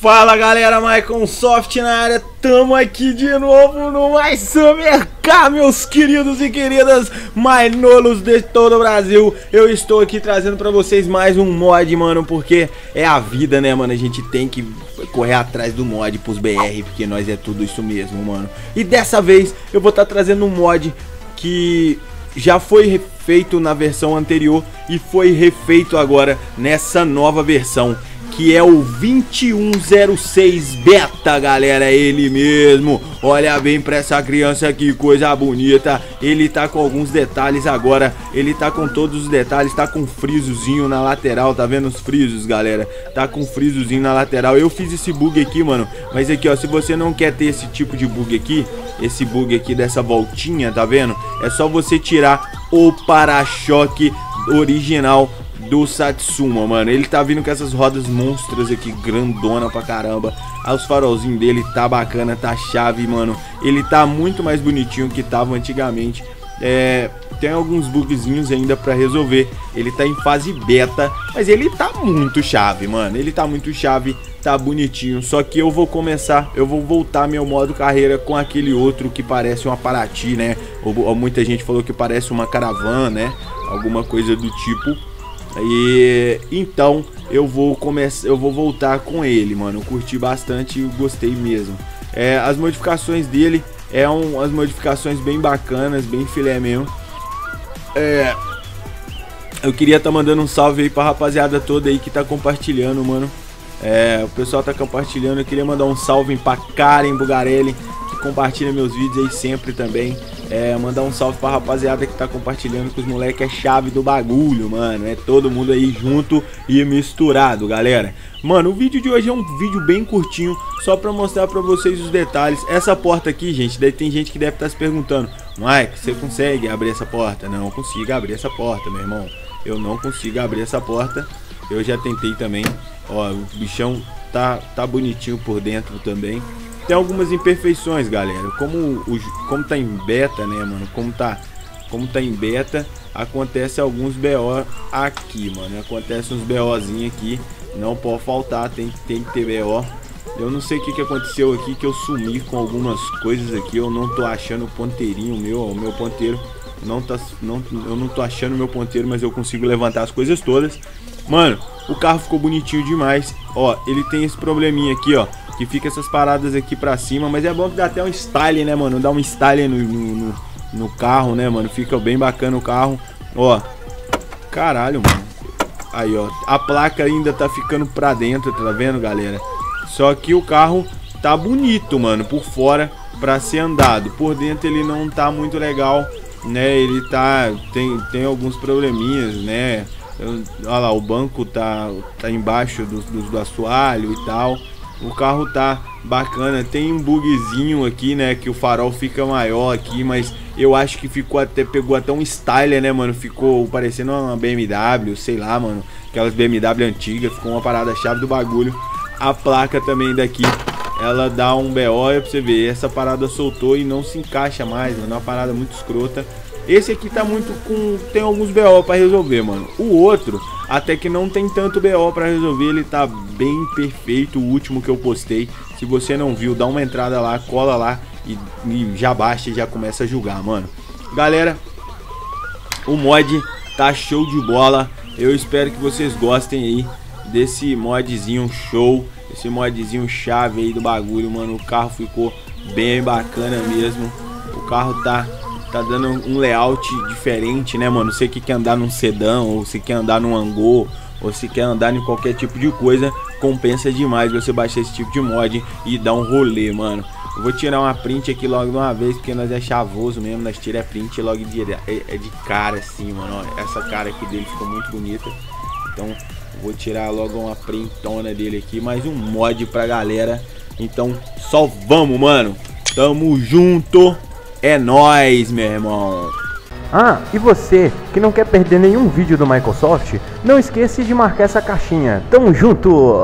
Fala galera, Michael Soft na área, tamo aqui de novo no Mais Summer Car, meus queridos e queridas Mainolos de todo o Brasil. Eu estou aqui trazendo pra vocês mais um mod, mano, porque é a vida, né, mano? A gente tem que correr atrás do mod pros BR, porque nós é tudo isso mesmo, mano. E dessa vez eu vou estar tá trazendo um mod que já foi feito na versão anterior e foi refeito agora nessa nova versão que é o 2106 Beta, galera, é ele mesmo. Olha bem pra essa criança que coisa bonita. Ele tá com alguns detalhes agora, ele tá com todos os detalhes, tá com frisozinho na lateral, tá vendo os frisos, galera? Tá com frisozinho na lateral. Eu fiz esse bug aqui, mano, mas aqui, ó, se você não quer ter esse tipo de bug aqui, esse bug aqui dessa voltinha, tá vendo? É só você tirar o para-choque original do Satsuma, mano. Ele tá vindo com essas rodas monstras aqui, grandona pra caramba. Os farolzinhos dele tá bacana, tá chave, mano. Ele tá muito mais bonitinho que tava antigamente. É, tem alguns bugzinhos ainda para resolver. Ele tá em fase beta, mas ele tá muito chave, mano. Ele tá muito chave, tá bonitinho. Só que eu vou começar, eu vou voltar meu modo carreira com aquele outro que parece uma Paraty, né? Ou, ou muita gente falou que parece uma caravana, né? Alguma coisa do tipo. E então eu vou começar, eu vou voltar com ele, mano. Eu curti bastante e gostei mesmo. É, as modificações dele é um, as modificações bem bacanas, bem filé mesmo. É, eu queria estar tá mandando um salve aí pra rapaziada toda aí que tá compartilhando, mano. É, o pessoal tá compartilhando. Eu queria mandar um salve pra Karen Bugarelli, que compartilha meus vídeos aí sempre também. É, mandar um salve pra rapaziada que tá compartilhando com os moleques é chave do bagulho, mano. É todo mundo aí junto e misturado, galera. Mano, o vídeo de hoje é um vídeo bem curtinho, só pra mostrar pra vocês os detalhes. Essa porta aqui, gente, daí tem gente que deve estar tá se perguntando, Mike, você consegue abrir essa porta? Não consigo abrir essa porta, meu irmão. Eu não consigo abrir essa porta. Eu já tentei também. Ó, o bichão tá, tá bonitinho por dentro também. Tem algumas imperfeições, galera. Como, o, como tá em beta, né, mano? Como tá, como tá em beta, acontece alguns BO aqui, mano. Acontece uns BOzinhos aqui. Não pode faltar, tem, tem que ter BO. Eu não sei o que, que aconteceu aqui, que eu sumi com algumas coisas aqui. Eu não tô achando o ponteirinho meu, o meu ponteiro. Não tá, não, eu não tô achando o meu ponteiro, mas eu consigo levantar as coisas todas. Mano, o carro ficou bonitinho demais. Ó, ele tem esse probleminha aqui, ó que fica essas paradas aqui pra cima, mas é bom que dá até um style, né, mano? Dá um style no, no, no carro, né, mano? Fica bem bacana o carro. Ó, caralho, mano. Aí, ó, a placa ainda tá ficando pra dentro, tá vendo, galera? Só que o carro tá bonito, mano, por fora pra ser andado. Por dentro ele não tá muito legal, né? Ele tá, tem, tem alguns probleminhas, né? olha lá, o banco tá, tá embaixo do, do, do assoalho e tal. O carro tá bacana, tem um bugzinho aqui, né, que o farol fica maior aqui, mas eu acho que ficou até, pegou até um styler, né, mano, ficou parecendo uma BMW, sei lá, mano, aquelas BMW antigas, ficou uma parada chave do bagulho. A placa também daqui, ela dá um BO, pra você ver, essa parada soltou e não se encaixa mais, mano, é uma parada muito escrota. Esse aqui tá muito com. Tem alguns BO para resolver, mano. O outro, até que não tem tanto BO para resolver, ele tá bem perfeito. O último que eu postei. Se você não viu, dá uma entrada lá, cola lá e, e já baixa e já começa a julgar, mano. Galera, o mod tá show de bola. Eu espero que vocês gostem aí desse modzinho show. Esse modzinho chave aí do bagulho, mano. O carro ficou bem bacana mesmo. O carro tá tá dando um layout diferente, né, mano? Você que quer andar num sedã, ou se quer andar num angô, ou se quer andar em qualquer tipo de coisa, compensa demais você baixar esse tipo de mod e dar um rolê, mano. Eu vou tirar uma print aqui logo de uma vez, porque nós é chavoso mesmo, nós tira a print logo de, é, é de cara assim, mano. Essa cara aqui dele ficou muito bonita. Então, vou tirar logo uma printona dele aqui, mais um mod pra galera. Então, só vamos, mano. Tamo junto. É nóis, meu irmão. Ah, e você que não quer perder nenhum vídeo do Microsoft, não esqueça de marcar essa caixinha. Tamo junto!